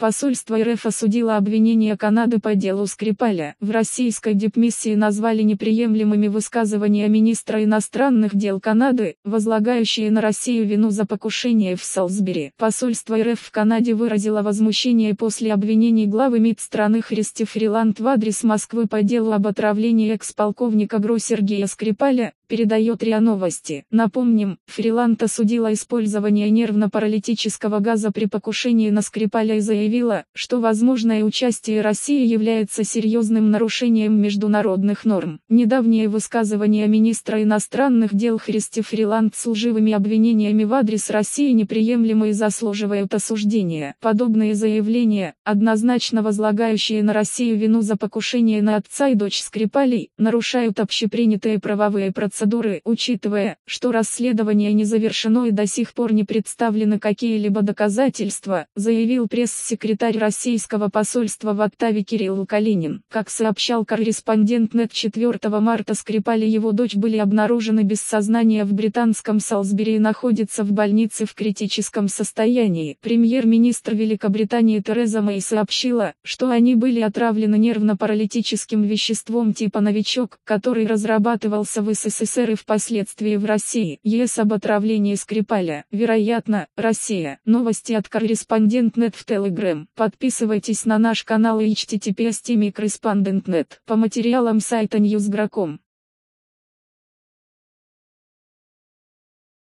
Посольство РФ осудило обвинение Канады по делу Скрипаля. В российской дипмиссии назвали неприемлемыми высказывания министра иностранных дел Канады, возлагающие на Россию вину за покушение в Салсбери. Посольство РФ в Канаде выразило возмущение после обвинений главы МИД страны Христи Фриланд в адрес Москвы по делу об отравлении экс-полковника ГРУ Сергея Скрипаля, передает РИА Новости. Напомним, Фриланд осудила использование нервно-паралитического газа при покушении на Скрипаля и заявила, что возможное участие России является серьезным нарушением международных норм. Недавнее высказывание министра иностранных дел Христи Фриланд с лживыми обвинениями в адрес России неприемлемы и заслуживают осуждения. Подобные заявления, однозначно возлагающие на Россию вину за покушение на отца и дочь Скрипалей, нарушают общепринятые правовые процессы процедуры, учитывая, что расследование не завершено и до сих пор не представлены какие-либо доказательства, заявил пресс-секретарь российского посольства в Оттаве Кирилл Калинин. Как сообщал корреспондент НЕТ 4 марта Скрипали его дочь были обнаружены без сознания в британском Салсбери и находятся в больнице в критическом состоянии. Премьер-министр Великобритании Тереза Мэй сообщила, что они были отравлены нервно-паралитическим веществом типа «Новичок», который разрабатывался в СССР СССР и впоследствии в России. ЕС об отравлении Скрипаля. Вероятно, Россия. Новости от корреспондент.нет в Telegram. Подписывайтесь на наш канал и https По материалам сайта Newsgro.com.